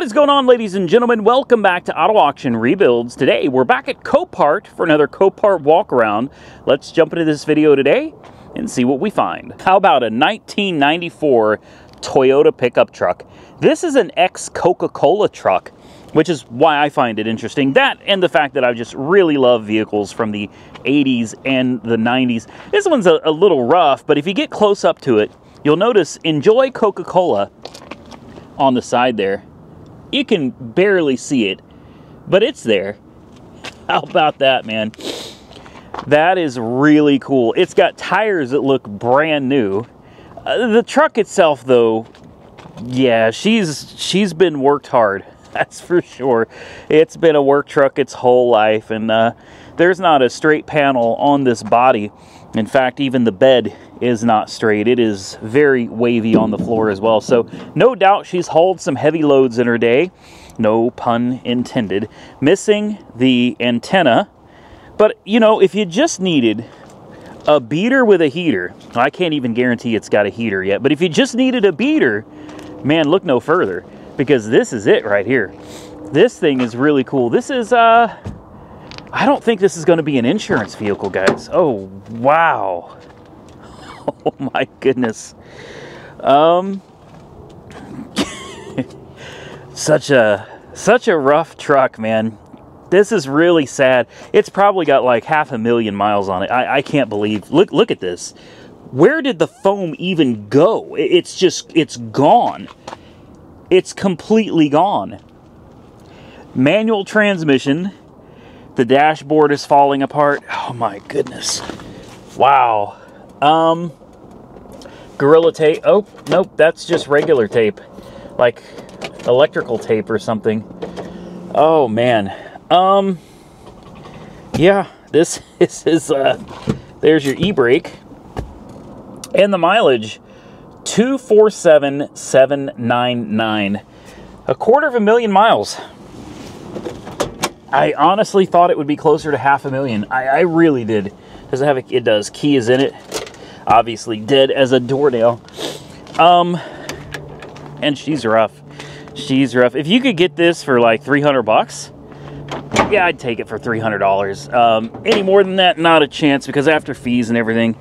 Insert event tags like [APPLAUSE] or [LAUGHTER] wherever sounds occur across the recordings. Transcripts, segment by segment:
What is going on, ladies and gentlemen? Welcome back to Auto Auction Rebuilds. Today, we're back at Copart for another Copart walk around. Let's jump into this video today and see what we find. How about a 1994 Toyota pickup truck? This is an ex-Coca-Cola truck, which is why I find it interesting. That and the fact that I just really love vehicles from the 80s and the 90s. This one's a, a little rough, but if you get close up to it, you'll notice Enjoy Coca-Cola on the side there you can barely see it, but it's there. How about that, man? That is really cool. It's got tires that look brand new. Uh, the truck itself, though, yeah, she's she's been worked hard. [LAUGHS] That's for sure. It's been a work truck its whole life, and uh, there's not a straight panel on this body. In fact, even the bed is not straight. It is very wavy on the floor as well. So no doubt she's hauled some heavy loads in her day. No pun intended. Missing the antenna. But, you know, if you just needed a beater with a heater, I can't even guarantee it's got a heater yet, but if you just needed a beater, man, look no further because this is it right here. This thing is really cool. This is, uh, I don't think this is going to be an insurance vehicle, guys. Oh, wow. [LAUGHS] Oh my goodness. Um [LAUGHS] such a such a rough truck, man. This is really sad. It's probably got like half a million miles on it. I, I can't believe. Look look at this. Where did the foam even go? It's just it's gone. It's completely gone. Manual transmission the dashboard is falling apart. Oh my goodness. Wow. Um, Gorilla tape. Oh, nope, that's just regular tape. Like electrical tape or something. Oh man. Um, yeah, this, [LAUGHS] this is, uh, there's your e-brake. And the mileage, 247,799. A quarter of a million miles. I honestly thought it would be closer to half a million. I, I really did. Does it have a, it does. Key is in it. Obviously dead as a doornail. Um, and she's rough. She's rough. If you could get this for like 300 bucks, yeah, I'd take it for $300. Um, any more than that, not a chance because after fees and everything,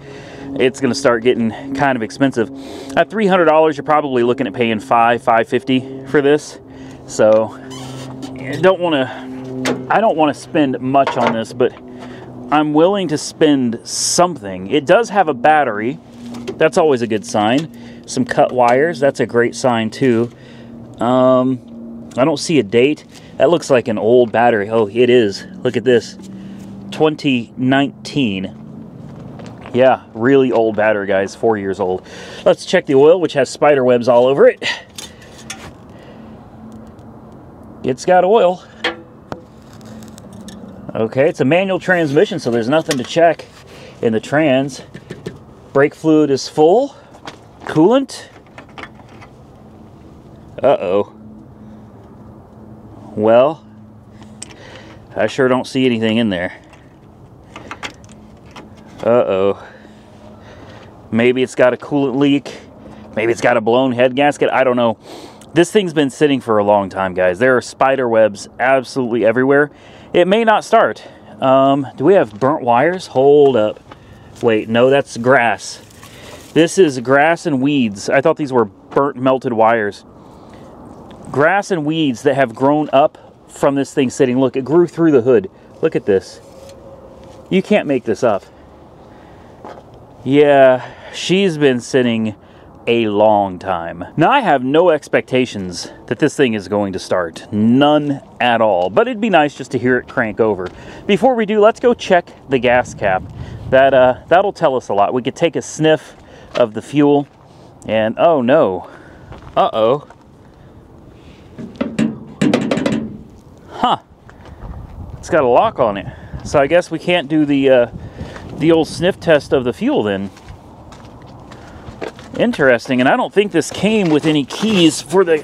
it's going to start getting kind of expensive. At $300, you're probably looking at paying five, 550 for this. So, don't want to I don't want to spend much on this, but I'm willing to spend something. It does have a battery. That's always a good sign. Some cut wires. That's a great sign too. Um, I don't see a date. That looks like an old battery. Oh, it is. Look at this. 2019. Yeah, really old battery, guys. Four years old. Let's check the oil, which has spider webs all over it. It's got oil. Okay, it's a manual transmission, so there's nothing to check in the trans. Brake fluid is full. Coolant. Uh-oh. Well, I sure don't see anything in there. Uh-oh. Maybe it's got a coolant leak. Maybe it's got a blown head gasket. I don't know. This thing's been sitting for a long time, guys. There are spider webs absolutely everywhere. It may not start. Um, do we have burnt wires? Hold up. Wait, no, that's grass. This is grass and weeds. I thought these were burnt melted wires. Grass and weeds that have grown up from this thing sitting. Look, it grew through the hood. Look at this. You can't make this up. Yeah, she's been sitting a long time. Now, I have no expectations that this thing is going to start. None at all. But it'd be nice just to hear it crank over. Before we do, let's go check the gas cap. That, uh, that'll tell us a lot. We could take a sniff of the fuel and, oh no. Uh-oh. Huh. It's got a lock on it. So I guess we can't do the, uh, the old sniff test of the fuel then. Interesting, and I don't think this came with any keys for the...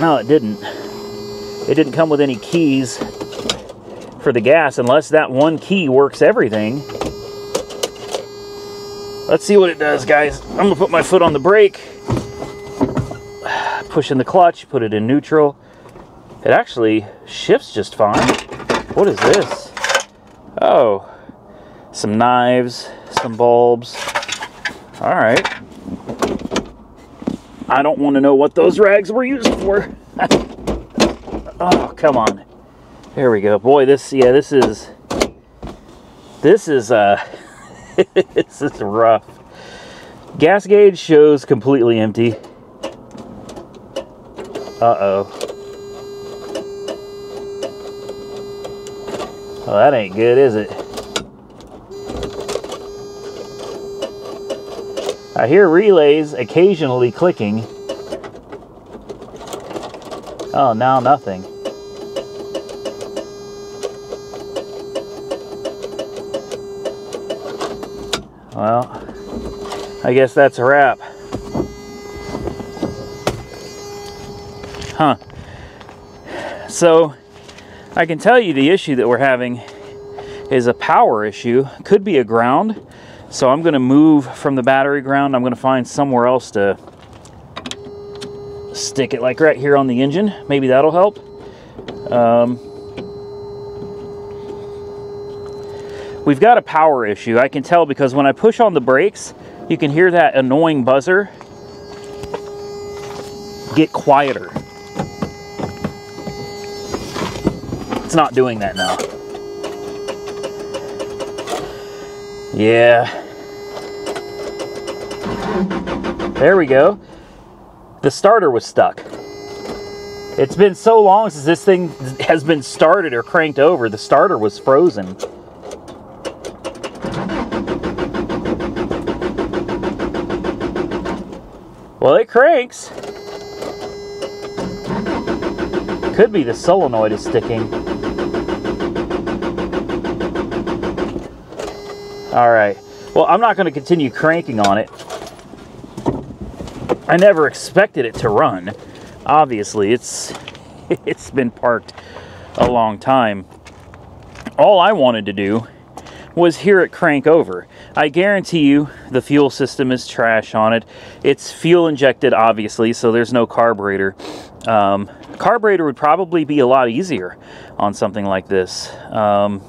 No, it didn't. It didn't come with any keys for the gas unless that one key works everything. Let's see what it does, guys. I'm gonna put my foot on the brake. [SIGHS] push in the clutch, put it in neutral. It actually shifts just fine. What is this? Oh, some knives, some bulbs. All right. I don't want to know what those rags were used for. [LAUGHS] oh, come on. There we go. Boy, this, yeah, this is, this is, uh, [LAUGHS] this is rough. Gas gauge shows completely empty. Uh-oh. Well, that ain't good, is it? I hear relays occasionally clicking. Oh, now nothing. Well, I guess that's a wrap. Huh. So, I can tell you the issue that we're having is a power issue. Could be a ground. So I'm going to move from the battery ground. I'm going to find somewhere else to stick it, like right here on the engine. Maybe that'll help. Um, we've got a power issue. I can tell because when I push on the brakes, you can hear that annoying buzzer get quieter. It's not doing that now. Yeah. There we go. The starter was stuck. It's been so long since this thing has been started or cranked over, the starter was frozen. Well, it cranks. Could be the solenoid is sticking. All right. Well, I'm not going to continue cranking on it. I never expected it to run. Obviously, it's [LAUGHS] it's been parked a long time. All I wanted to do was hear it crank over. I guarantee you the fuel system is trash on it. It's fuel injected, obviously, so there's no carburetor. Um, carburetor would probably be a lot easier on something like this. Um,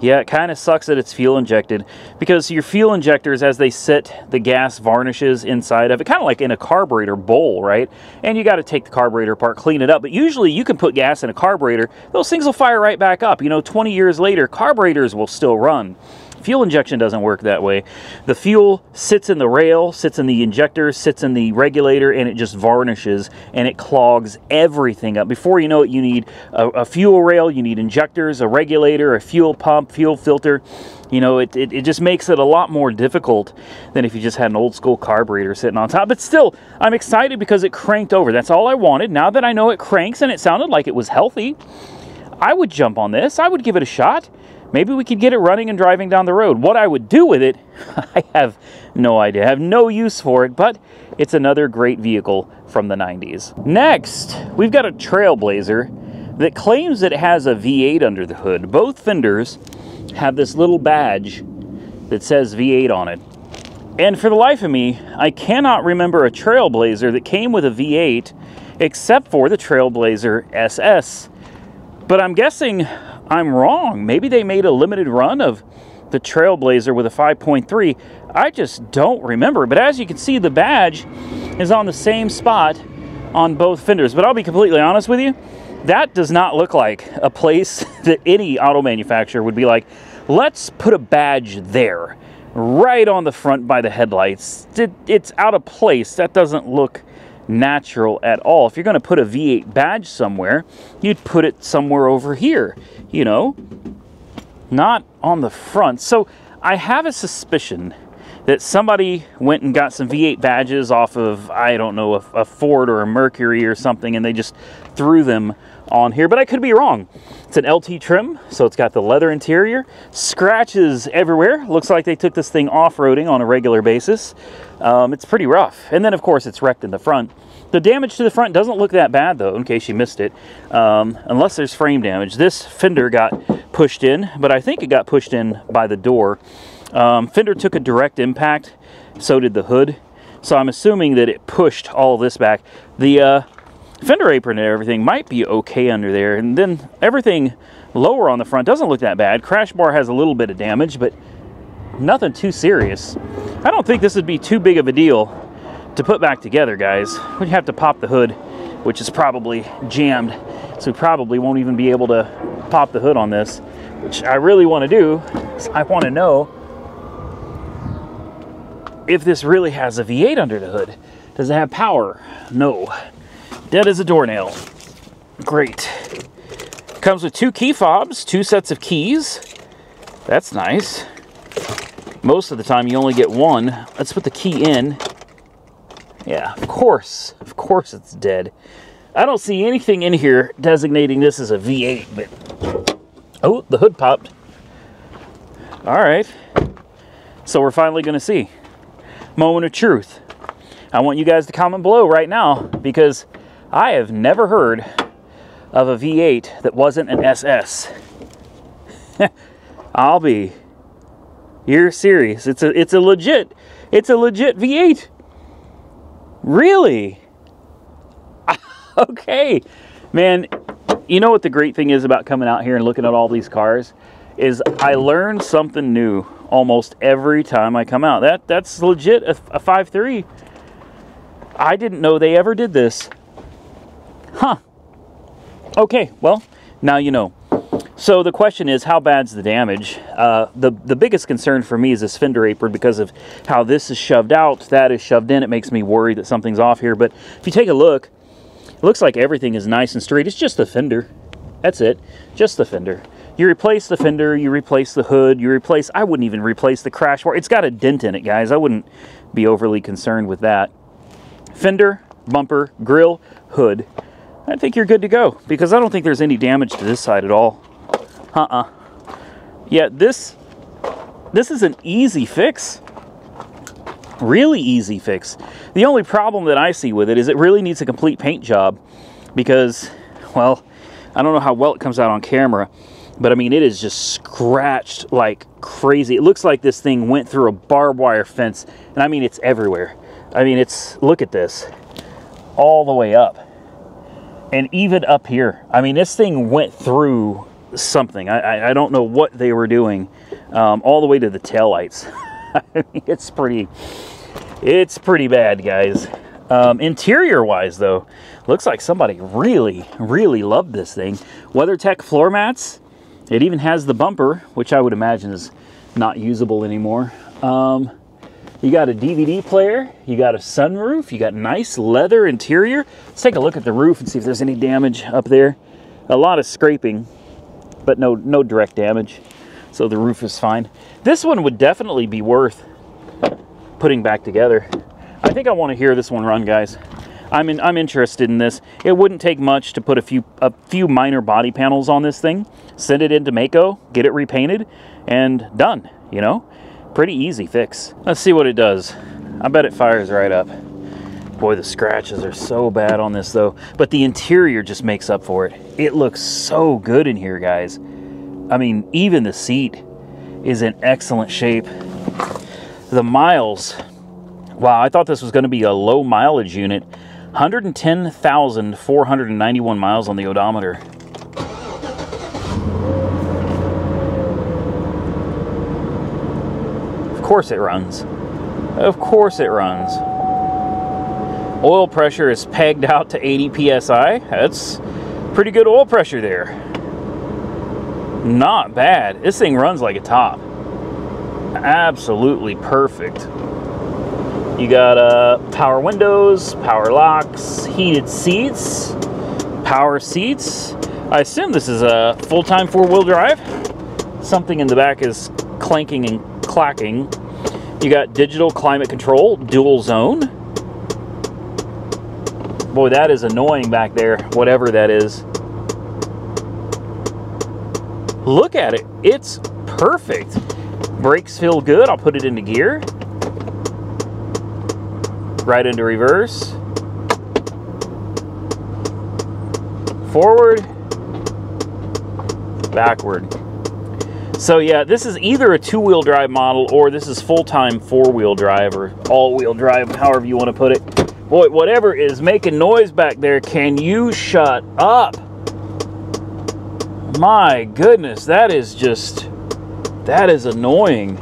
yeah, it kind of sucks that it's fuel injected because your fuel injectors, as they sit, the gas varnishes inside of it, kind of like in a carburetor bowl, right? And you got to take the carburetor apart, clean it up. But usually you can put gas in a carburetor, those things will fire right back up. You know, 20 years later, carburetors will still run. Fuel injection doesn't work that way. The fuel sits in the rail, sits in the injector, sits in the regulator, and it just varnishes and it clogs everything up. Before you know it, you need a, a fuel rail, you need injectors, a regulator, a fuel pump, fuel filter. You know, it, it, it, just makes it a lot more difficult than if you just had an old school carburetor sitting on top. But still, I'm excited because it cranked over. That's all I wanted. Now that I know it cranks and it sounded like it was healthy, I would jump on this. I would give it a shot. Maybe we could get it running and driving down the road. What I would do with it, [LAUGHS] I have no idea. I have no use for it, but it's another great vehicle from the 90s. Next, we've got a Trailblazer that claims it has a V8 under the hood. Both fenders have this little badge that says V8 on it. And for the life of me, I cannot remember a Trailblazer that came with a V8 except for the Trailblazer SS. But I'm guessing I'm wrong. Maybe they made a limited run of the Trailblazer with a 5.3. I just don't remember. But as you can see, the badge is on the same spot on both fenders. But I'll be completely honest with you, that does not look like a place [LAUGHS] that any auto manufacturer would be like, let's put a badge there, right on the front by the headlights. it's out of place. That doesn't look natural at all. If you're going to put a V8 badge somewhere, you'd put it somewhere over here, you know, not on the front. So I have a suspicion that somebody went and got some V8 badges off of, I don't know, a, a, Ford or a Mercury or something, and they just threw them on here, but I could be wrong. It's an LT trim, so it's got the leather interior, scratches everywhere. Looks like they took this thing off-roading on a regular basis. Um, it's pretty rough. And then, of course, it's wrecked in the front. The damage to the front doesn't look that bad, though, in case you missed it, um, unless there's frame damage. This fender got pushed in, but I think it got pushed in by the door. Um, fender took a direct impact, so did the hood. So I'm assuming that it pushed all this back. The uh, fender apron and everything might be okay under there. And then everything lower on the front doesn't look that bad. Crash bar has a little bit of damage, but nothing too serious. I don't think this would be too big of a deal to put back together, guys. We'd have to pop the hood, which is probably jammed. So we probably won't even be able to pop the hood on this, which I really want to do. I want to know if this really has a V8 under the hood. Does it have power? No. Dead as a doornail. Great. Comes with two key fobs, two sets of keys. That's nice. Most of the time you only get one. Let's put the key in. Yeah, of course. Of course it's dead. I don't see anything in here designating this as a V8, but... Oh, the hood popped. All right. So we're finally going to see moment of truth. I want you guys to comment below right now because I have never heard of a V8 that wasn't an SS. [LAUGHS] I'll be. You're serious. It's a it's a legit it's a legit V8. Really? [LAUGHS] okay. Man, you know what the great thing is about coming out here and looking at all these cars is I learn something new almost every time I come out. That That's legit a, a 5.3. I didn't know they ever did this. Huh. Okay, well, now you know. So the question is, how bad's the damage? Uh, the, the biggest concern for me is this fender apron because of how this is shoved out, that is shoved in. It makes me worry that something's off here. But if you take a look, it looks like everything is nice and straight. It's just the fender. That's it. Just the fender. You replace the fender, you replace the hood, you replace, I wouldn't even replace the crash bar. It's got a dent in it, guys. I wouldn't be overly concerned with that. Fender, bumper, grill, hood. I think you're good to go because I don't think there's any damage to this side at all. Uh-uh. Yeah, this, this is an easy fix. Really easy fix. The only problem that I see with it is it really needs a complete paint job because, well, I don't know how well it comes out on camera, but I mean, it is just scratched like crazy. It looks like this thing went through a barbed wire fence. And I mean, it's everywhere. I mean, it's, look at this, all the way up. And even up here. I mean, this thing went through something. I, I, I don't know what they were doing. Um, all the way to the taillights. [LAUGHS] I mean, it's pretty, it's pretty bad, guys. Um, interior wise though, looks like somebody really, really loved this thing. WeatherTech floor mats, it even has the bumper, which I would imagine is not usable anymore. Um, you got a DVD player, you got a sunroof, you got nice leather interior. Let's take a look at the roof and see if there's any damage up there. A lot of scraping, but no, no direct damage. So the roof is fine. This one would definitely be worth putting back together. I think I want to hear this one run, guys. I'm in, I'm interested in this. It wouldn't take much to put a few a few minor body panels on this thing, send it into Maaco, get it repainted, and done. You know, pretty easy fix. Let's see what it does. I bet it fires right up. Boy, the scratches are so bad on this though, but the interior just makes up for it. It looks so good in here, guys. I mean, even the seat is in excellent shape. The miles, wow, I thought this was going to be a low mileage unit. 110,491 miles on the odometer. Of course it runs. Of course it runs. Oil pressure is pegged out to 80 psi. That's pretty good oil pressure there. Not bad. This thing runs like a top. Absolutely perfect. You got uh, power windows, power locks, heated seats, power seats. I assume this is a full-time four-wheel drive. Something in the back is clanking and clacking. You got digital climate control, dual zone. Boy, that is annoying back there, whatever that is. Look at it. It's perfect. Brakes feel good. I'll put it into gear right into reverse, forward, backward. So yeah, this is either a two-wheel drive model or this is full-time four-wheel drive or all-wheel drive, however you want to put it. Boy, whatever is making noise back there, can you shut up? My goodness, that is just, that is annoying.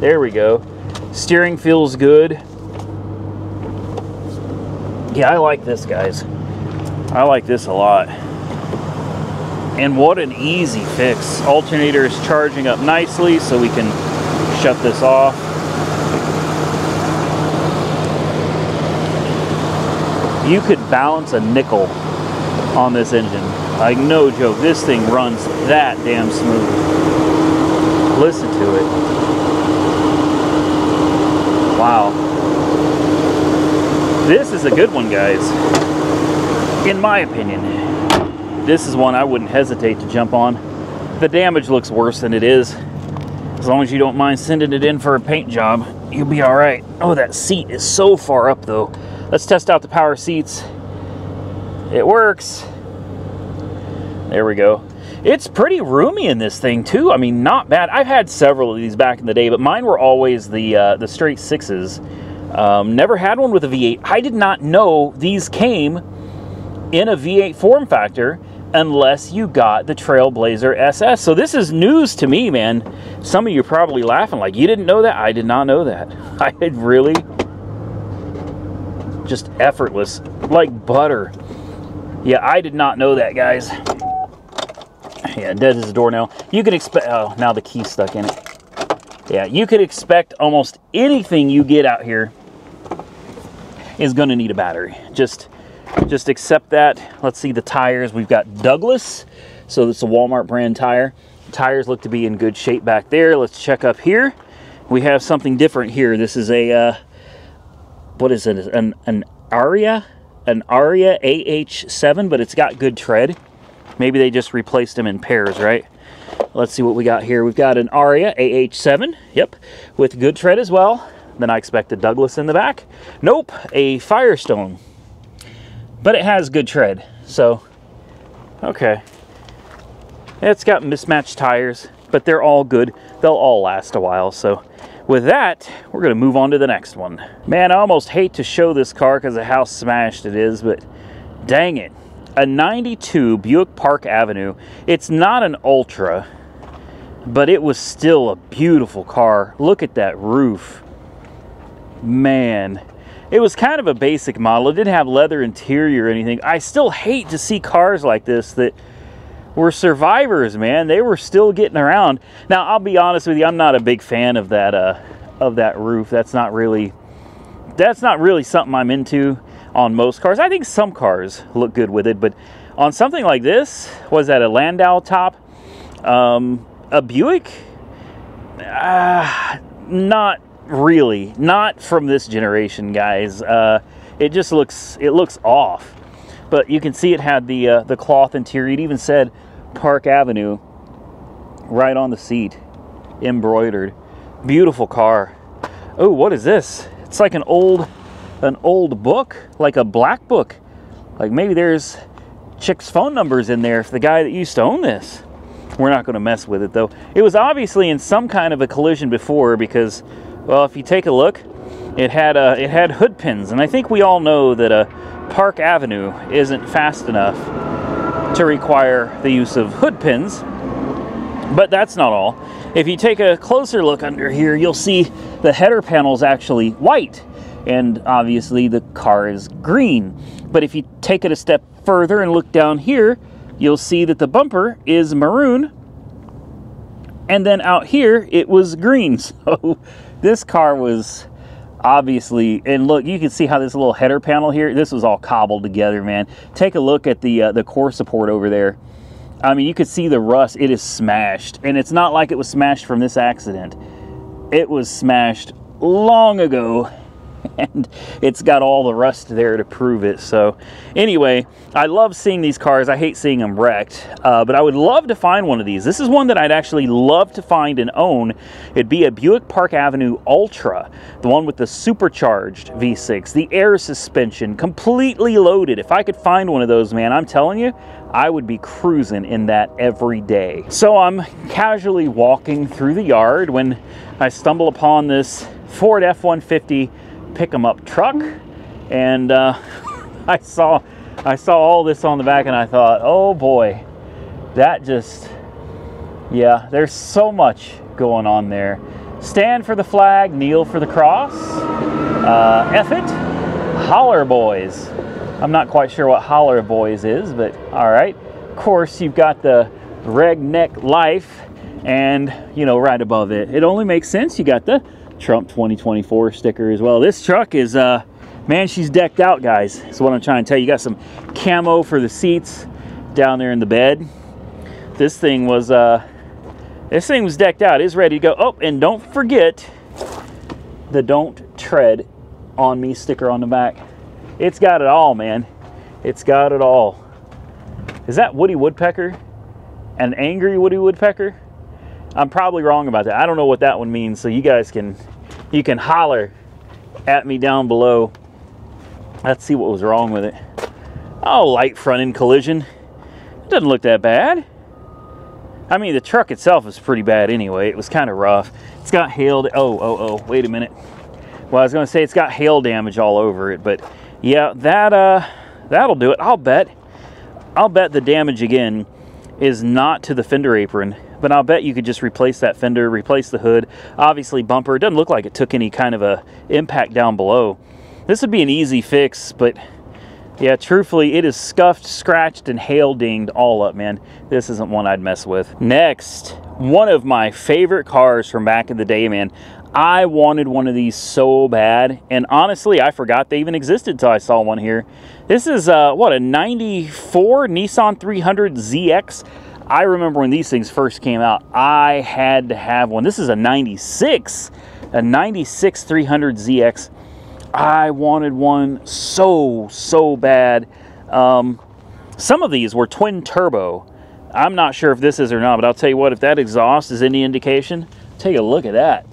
There we go. Steering feels good. Yeah, I like this, guys. I like this a lot. And what an easy fix. Alternator is charging up nicely, so we can shut this off. You could balance a nickel on this engine. Like, no joke. This thing runs that damn smooth. Listen to it. Wow. This is a good one, guys. In my opinion. This is one I wouldn't hesitate to jump on. The damage looks worse than it is. As long as you don't mind sending it in for a paint job, you'll be all right. Oh, that seat is so far up though. Let's test out the power seats. It works. There we go. It's pretty roomy in this thing too. I mean, not bad. I've had several of these back in the day, but mine were always the uh, the straight sixes. Um, never had one with a V8. I did not know these came in a V8 form factor unless you got the Trailblazer SS. So this is news to me, man. Some of you probably laughing like, you didn't know that? I did not know that. [LAUGHS] I had really just effortless, like butter. Yeah, I did not know that, guys. Yeah, dead as a doornail. You can expect, oh, now the key's stuck in it. Yeah, you could expect almost anything you get out here is going to need a battery. Just, just accept that. Let's see the tires. We've got Douglas, so it's a Walmart brand tire. Tires look to be in good shape back there. Let's check up here. We have something different here. This is a, uh, what is it? An, an Aria? An Aria AH7, but it's got good tread. Maybe they just replaced them in pairs, right? Let's see what we got here. We've got an Aria AH7, yep, with good tread as well. Then I expected Douglas in the back. Nope, a Firestone. But it has good tread, so, okay. It's got mismatched tires, but they're all good. They'll all last a while, so with that, we're gonna move on to the next one. Man, I almost hate to show this car because of how smashed it is, but dang it a 92 Buick Park Avenue. It's not an Ultra, but it was still a beautiful car. Look at that roof. Man, it was kind of a basic model. It didn't have leather interior or anything. I still hate to see cars like this that were survivors, man. They were still getting around. Now, I'll be honest with you, I'm not a big fan of that uh, of that roof. That's not really that's not really something I'm into on most cars. I think some cars look good with it, but on something like this, was that a Landau top? Um, a Buick? Uh, not really. Not from this generation, guys. Uh, it just looks it looks off. But you can see it had the uh, the cloth interior. It even said Park Avenue right on the seat, embroidered. Beautiful car. Oh, what is this? It's like an old an old book, like a black book. Like maybe there's chicks' phone numbers in there for the guy that used to own this. We're not going to mess with it though. It was obviously in some kind of a collision before because, well, if you take a look, it had uh, it had hood pins, and I think we all know that a uh, Park Avenue isn't fast enough to require the use of hood pins. But that's not all. If you take a closer look under here, you'll see the header panel's actually white and obviously the car is green. But if you take it a step further and look down here, you'll see that the bumper is maroon, and then out here it was green. [LAUGHS] So this car was obviously, and look, you can see how this little header panel here, this was all cobbled together, man. Take a look at the, uh, the core support over there. I mean, you could see the rust, it is smashed, and it's not like it was smashed from this accident. It was smashed long ago [LAUGHS] and it's got all the rust there to prove it. So anyway, I love seeing these cars. I hate seeing them wrecked, uh, but I would love to find one of these. This is one that I'd actually love to find and own. It'd be a Buick Park Avenue Ultra, the one with the supercharged V6, the air suspension, completely loaded. If I could find one of those, man, I'm telling you, I would be cruising in that every day. So I'm casually walking through the yard when I stumble upon this Ford F-150 pick 'em up truck, and uh, [LAUGHS] I saw I saw all this on the back, and I thought, oh boy, that just yeah, there's so much going on there. Stand for the flag, kneel for the cross. Uh, F it, holler boys. I'm not quite sure what holler boys is, but all right. Of course, you've got the redneck life, and you know, right above it, it only makes sense. You got the Trump 2024 sticker as well. This truck is, uh, man, she's decked out, guys. That's what I'm trying to tell you. You got some camo for the seats down there in the bed. This thing was, uh, this thing was decked out. It's ready to go. Oh, and don't forget the don't tread on me sticker on the back. It's got it all, man. It's got it all. Is that Woody Woodpecker? An angry Woody Woodpecker? I'm probably wrong about that. I don't know what that one means, so you guys can you can holler at me down below. Let's see what was wrong with it. Oh, light front end collision. It doesn't look that bad. I mean, the truck itself is pretty bad anyway. It was kind of rough. It's got hail. Oh, oh, oh. Wait a minute. Well, I was going to say it's got hail damage all over it, but yeah, that uh, that'll do it. I'll bet. I'll bet the damage again is not to the fender apron but I'll bet you could just replace that fender, replace the hood. Obviously bumper, it doesn't look like it took any kind of a impact down below. This would be an easy fix, but yeah, truthfully, it is scuffed, scratched, and hail dinged all up, man. This isn't one I'd mess with. Next, one of my favorite cars from back in the day, man. I wanted one of these so bad, and honestly, I forgot they even existed until I saw one here. This is, uh, what, a 94 Nissan 300 ZX I remember when these things first came out, I had to have one. This is a 96, a 96 300 ZX. I wanted one so, so bad. Um, some of these were twin turbo. I'm not sure if this is or not, but I'll tell you what, if that exhaust is any indication, take a look at that.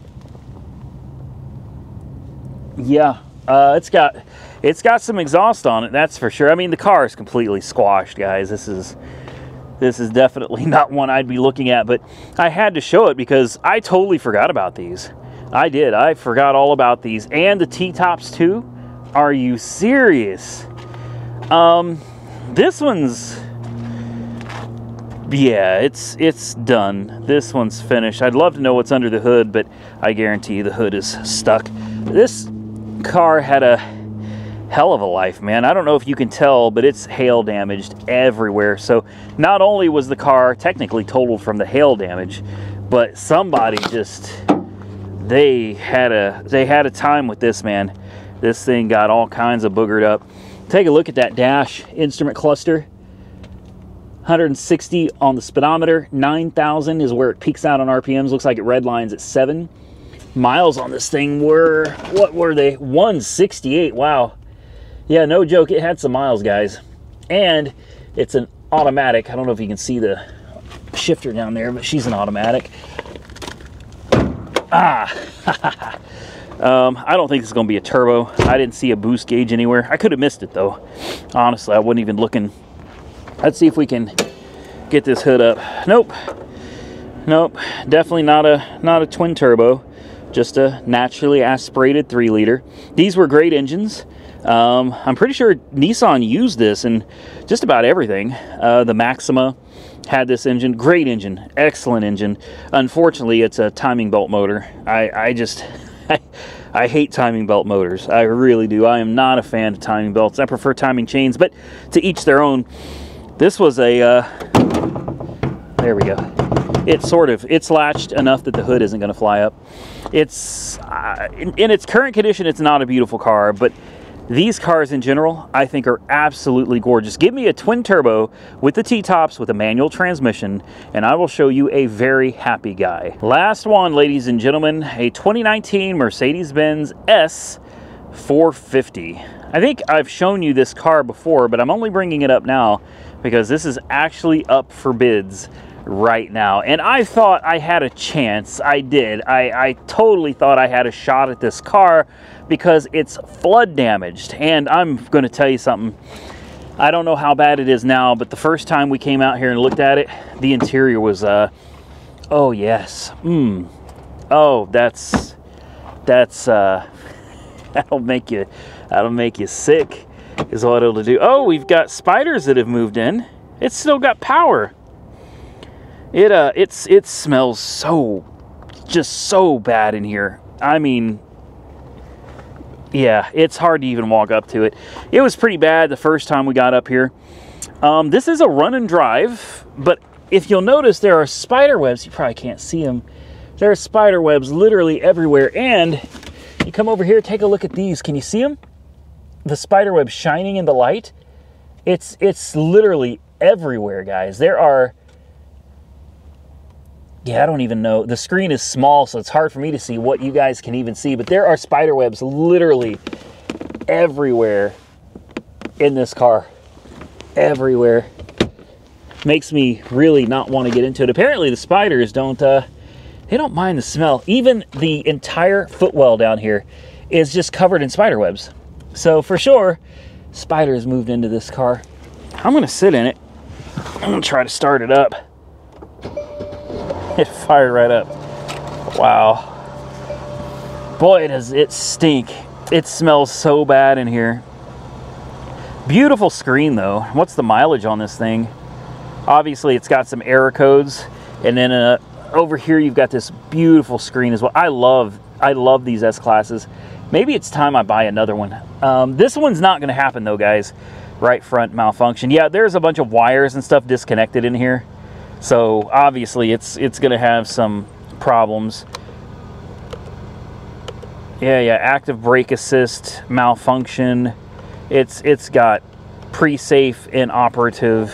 Yeah, uh, it's got it's got some exhaust on it, that's for sure. I mean, the car is completely squashed, guys. This is this is definitely [LAUGHS] not one I'd be looking at, but I had to show it because I totally forgot about these. I did. I forgot all about these. And the T-tops too? Are you serious? Um, this one's... Yeah, it's it's done. This one's finished. I'd love to know what's under the hood, but I guarantee you the hood is stuck. This car had a hell of a life, man. I don't know if you can tell, but it's hail damaged everywhere. So not only was the car technically totaled from the hail damage, but somebody just they had a they had a time with this man. This thing got all kinds of boogered up. Take a look at that dash instrument cluster. 160 on the speedometer, 9,000 is where it peaks out on RPMs. Looks like it redlines at 7. Miles on this thing were, what were they? 168. Wow. Yeah, no joke, it had some miles, guys. And it's an automatic. I don't know if you can see the shifter down there, but she's an automatic. Ah, [LAUGHS] um, I don't think it's going to be a turbo. I didn't see a boost gauge anywhere. I could have missed it, though. Honestly, I wasn't even looking. Let's see if we can get this hood up. Nope. Nope. Definitely not a not a twin turbo. Just a naturally aspirated 3 liter. These were great engines. Um, I'm pretty sure Nissan used this in just about everything. Uh, the Maxima had this engine, great engine, excellent engine. Unfortunately, it's a timing belt motor. I, I just, [LAUGHS] I, hate timing belt motors. I really do. I am not a fan of timing belts. I prefer timing chains, but to each their own. This was a, uh, there we go. It's sort of, it's latched enough that the hood isn't going to fly up. It's, uh, in, in its current condition, it's not a beautiful car, but these cars in general, I think are absolutely gorgeous. Give me a twin turbo with the T-tops with a manual transmission, and I will show you a very happy guy. Last one, ladies and gentlemen, a 2019 Mercedes-Benz S 450. I think I've shown you this car before, but I'm only bringing it up now because this is actually up for bids right now. And I thought I had a chance. I did. I, I totally thought I had a shot at this car because it's flood damaged. And I'm going to tell you something. I don't know how bad it is now, but the first time we came out here and looked at it, the interior was, uh, oh yes, mmm, oh, that's, that's, uh, [LAUGHS] that'll make you, that'll make you sick, is what it'll do. Oh, we've got spiders that have moved in. It's still got power. It, uh, it's, it smells so, just so bad in here. I mean, yeah, it's hard to even walk up to it. It was pretty bad the first time we got up here. Um, this is a run and drive, but if you'll notice, there are spider webs. You probably can't see them. There are spider webs literally everywhere. And you come over here, take a look at these. Can you see them? The spider web shining in the light. It's it's literally everywhere, guys. There are yeah, I don't even know. The screen is small, so it's hard for me to see what you guys can even see, but there are spider webs literally everywhere in this car. Everywhere. Makes me really not want to get into it. Apparently the spiders don't, uh, they don't mind the smell. Even the entire footwell down here is just covered in spider webs. So for sure, spiders moved into this car. I'm gonna sit in it. I'm gonna try to start it up. [LAUGHS] It fired right up. Wow. Boy, does it stink. It smells so bad in here. Beautiful screen though. What's the mileage on this thing? Obviously it's got some error codes and then uh, over here you've got this beautiful screen as well. I love I love these S classes. Maybe it's time I buy another one. Um, this one's not gonna happen though guys. Right front malfunction. Yeah, there's a bunch of wires and stuff disconnected in here. So obviously it's it's going to have some problems. Yeah, yeah, active brake assist malfunction. It's it's got pre-safe inoperative.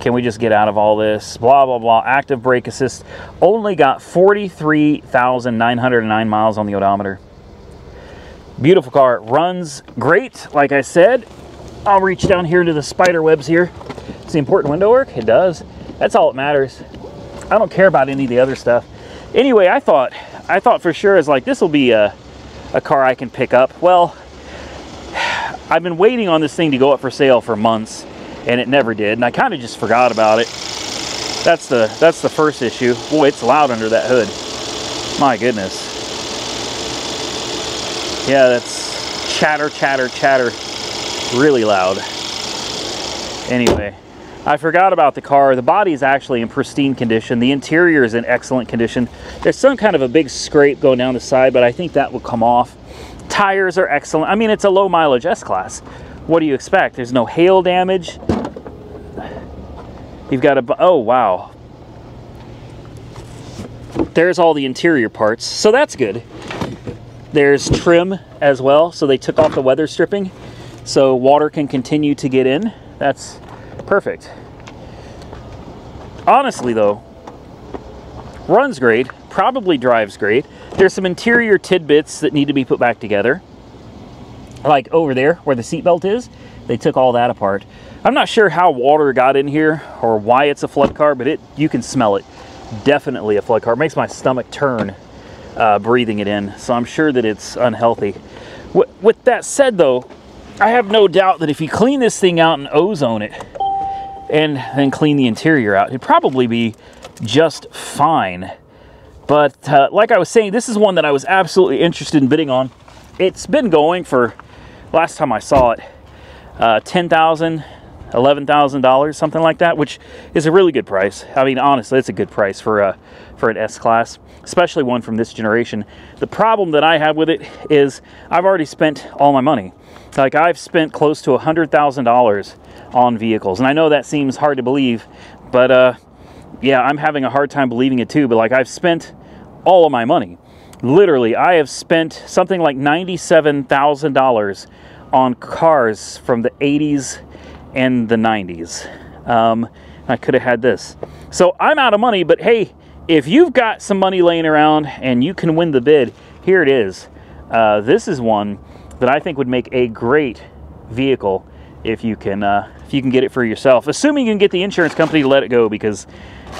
Can we just get out of all this? Blah blah blah. Active brake assist only got 43,909 miles on the odometer. Beautiful car. Runs great, like I said. I'll reach down here to the spider webs here. It's the important window work. It does. That's all that matters. I don't care about any of the other stuff. Anyway, I thought, I thought for sure is like this will be a, a car I can pick up. Well, [SIGHS] I've been waiting on this thing to go up for sale for months, and it never did. And I kind of just forgot about it. That's the that's the first issue. Boy, it's loud under that hood. My goodness. Yeah, that's chatter, chatter, chatter. Really loud. Anyway. I forgot about the car. The body is actually in pristine condition. The interior is in excellent condition. There's some kind of a big scrape going down the side, but I think that will come off. Tires are excellent. I mean, it's a low mileage S-Class. What do you expect? There's no hail damage. You've got a, oh, wow. There's all the interior parts, so that's good. There's trim as well, so they took off the weather stripping, so water can continue to get in. That's perfect. Honestly, though, runs great, probably drives great. There's some interior tidbits that need to be put back together. Like over there where the seatbelt is, they took all that apart. I'm not sure how water got in here or why it's a flood car, but it you can smell it. Definitely a flood car. It makes my stomach turn uh, breathing it in, so I'm sure that it's unhealthy. with that said, though, I have no doubt that if you clean this thing out and ozone it, and then clean the interior out. It'd probably be just fine. But uh, like I was saying, this is one that I was absolutely interested in bidding on. It's been going for, last time I saw it, uh, $10,000, $11,000, something like that, which is a really good price. I mean, honestly, it's a good price for, a, uh, for an S-Class, especially one from this generation. The problem that I have with it is I've already spent all my money. Like I've spent close to $100,000 on vehicles. And I know that seems hard to believe, but uh, yeah, I'm having a hard time believing it too. But like I've spent all of my money. Literally, I have spent something like $97,000 on cars from the 80s and the 90s. Um, I could have had this. So I'm out of money, but hey, if you've got some money laying around and you can win the bid, here it is. uh, this is one that I think would make a great vehicle if you can uh, if you can get it for yourself, assuming you can get the insurance company to let it go because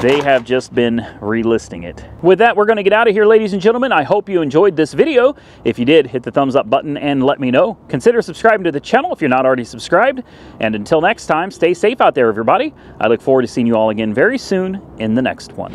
they have just been relisting it. With that, we're going to get out of here, ladies and gentlemen. I hope you enjoyed this video. If you did, hit the thumbs up button and let me know. Consider subscribing to the channel if you're not already subscribed. And until next time, stay safe out there, everybody. I look forward to seeing you all again very soon in the next one.